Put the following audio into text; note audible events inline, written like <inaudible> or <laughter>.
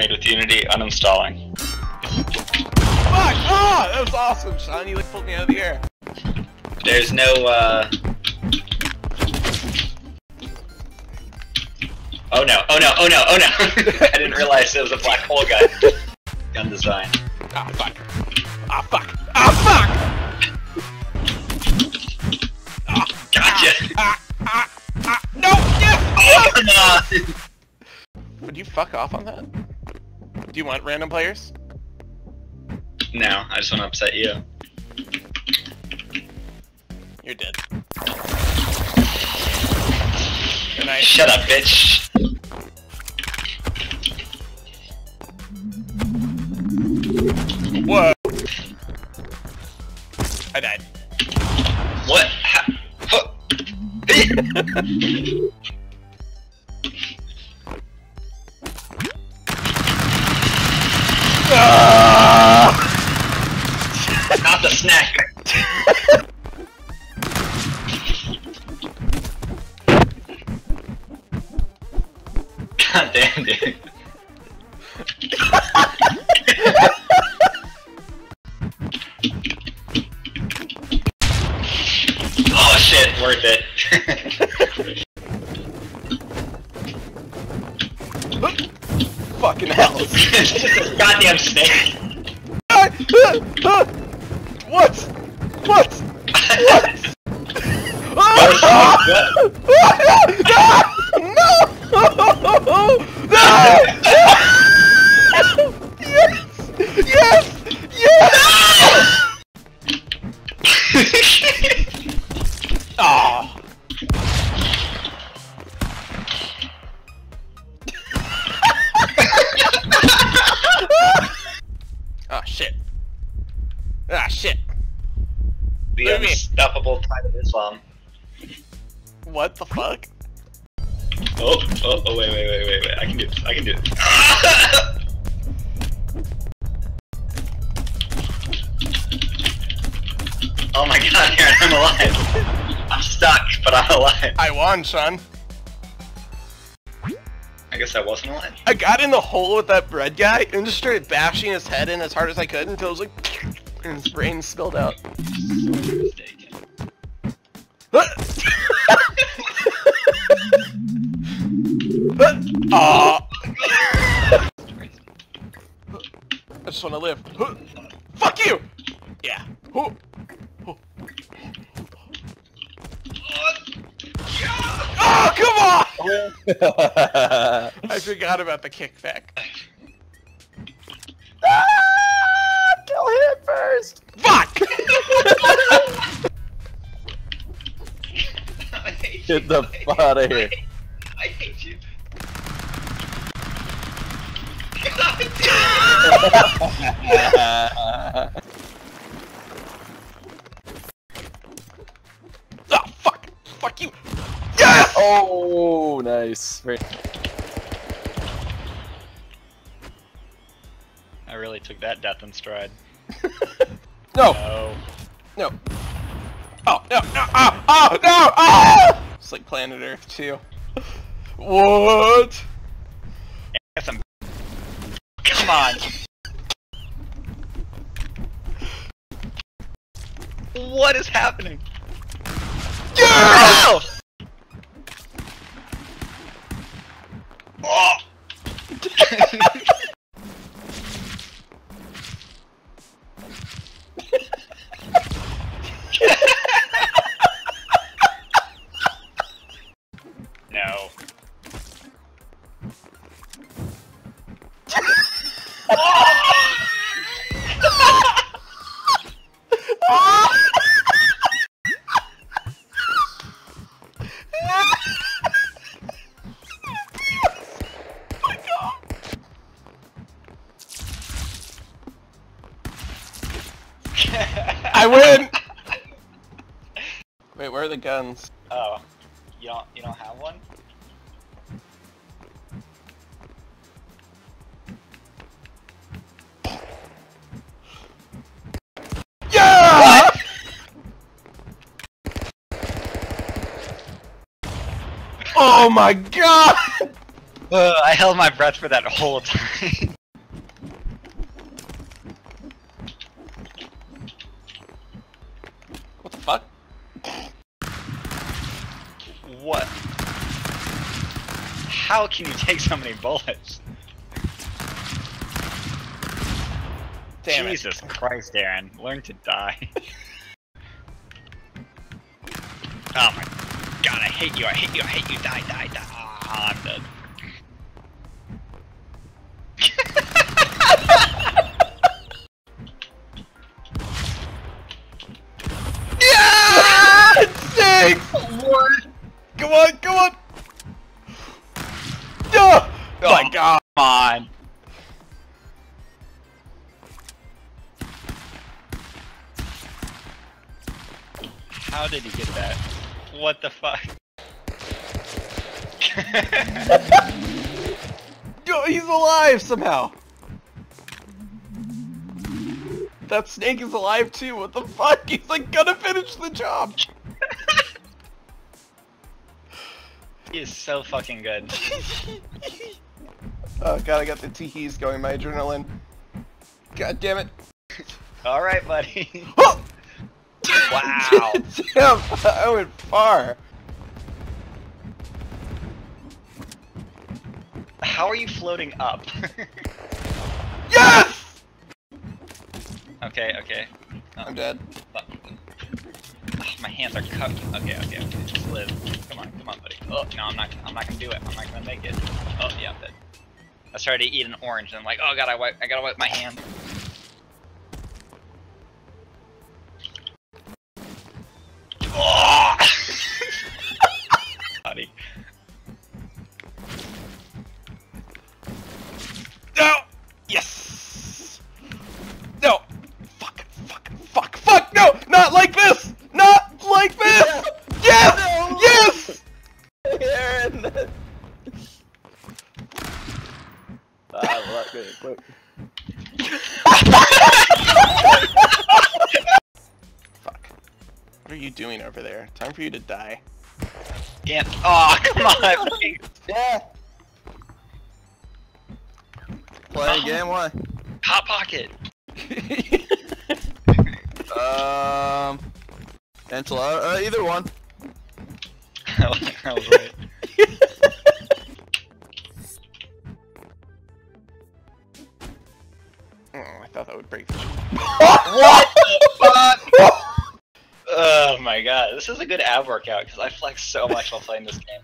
Made with Unity uninstalling. Fuck! Oh, that was awesome, Sean. You like pulled me out of the air. There's no, uh... Oh no, oh no, oh no, oh no! <laughs> I didn't realize it was a black hole gun. Gun design. Ah, fuck. Ah, fuck. Ah, fuck! Gotcha! Ah, ah, ah. No! Yes! <laughs> Oh, come on! Would you fuck off on that? Do you want random players? No, I just want to upset you. You're dead. Good night. Shut up, bitch! Whoa! I died. What? Ha- <laughs> the snack! God damn, dude. oh shit, worth it. Fucking hell. Just <laughs> a goddamn snake. <laughs> Ah, ah, ah. What? What? What? <laughs> Oh, no! <laughs> No! <laughs> Islam. What the fuck? Oh, oh, oh, wait, wait, wait, wait, wait. I can do this. I can do this. <laughs> oh my god, Aaron, I'm alive. I'm stuck, but I'm alive. I won, son. I guess I wasn't alive. I got in the hole with that bread guy and just started bashing his head in as hard as I could until it was like, <laughs> and his brain spilled out. Aw. I just want to live. Fuck you! Yeah. Oh, come on! I forgot about the kickback. Ah, kill him first! Fuck! <laughs> Get the <laughs> fuck out of here. I hate you. God <laughs> Oh, ah, fuck! Fuck you! Yes! oh, nice. Very I really took that death in stride. <laughs> No! No. No. Oh, no, no, oh, oh, no, oh! It's like Planet Earth, too. <laughs> What? Get some. Come on. What is happening? Yeah! Oh! <laughs> I win! Wait, where are the guns? Oh, you don't you don't have one? Oh my god! Uh, I held my breath for that whole time. <laughs> What the fuck? what? How can you take so many bullets? Damn it. Jesus Christ, Aaron. Learn to die. <laughs> oh my god, I hate you, I hate you, I hate you, die, die, die. Ah, I'm dead. <laughs> Yeah! Six! <laughs> What? Come on, come on! Oh, oh my god! Come on. How did he get that? What the fuck? <laughs> Yo, he's alive somehow! That snake is alive too, what the fuck? He's like gonna finish the job! he is so fucking good. <laughs> oh god, I got the teehees going, my adrenaline. God damn it. <laughs> Alright, buddy. Wow. <laughs> damn, I went far. How are you floating up? <laughs> Yes! okay, okay. Oh, I'm dead. fuck. Oh, ah, my hands are cut. Okay, okay, okay. Just live. Come on, come on, buddy. Oh no, I'm not. I'm not gonna do it. I'm not gonna make it. Oh yeah, I'm dead. I started to eat an orange, and I'm like, oh god, I wipe. I gotta wipe my hand. Good. Quick. Fuck. What are you doing over there? Time for you to die. Yeah. Oh, <laughs> come on. <laughs> Yeah! Play game, why? Hot pocket. <laughs> Um. Enchilada, uh, either one. I was right. I thought that would break. <laughs> What the fuck? <laughs> Oh my god, this is a good ab workout because I flex so much while playing this game.